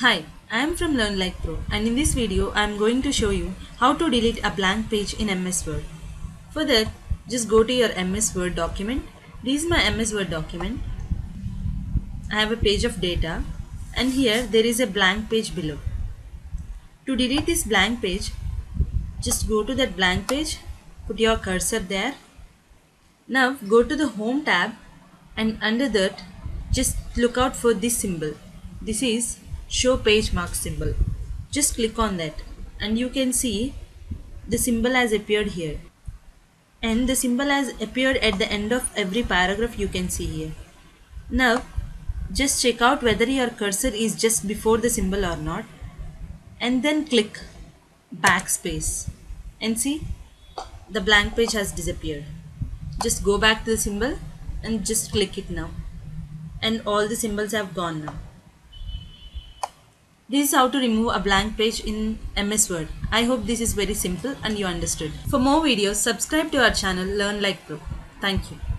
Hi, I am from Learn Like Pro and in this video I am going to show you how to delete a blank page in MS Word. For that, just go to your MS Word document. This is my MS Word document. I have a page of data and here there is a blank page below. To delete this blank page, just go to that blank page, put your cursor there. Now go to the home tab and under that just look out for this symbol. This is show page mark symbol. Just click on that and you can see the symbol has appeared here and the symbol has appeared at the end of every paragraph you can see here. Now just check out whether your cursor is just before the symbol or not and then click backspace and see the blank page has disappeared just go back to the symbol and just click it now and all the symbols have gone now this is how to remove a blank page in MS Word. I hope this is very simple and you understood. For more videos, subscribe to our channel Learn Like Pro. Thank you.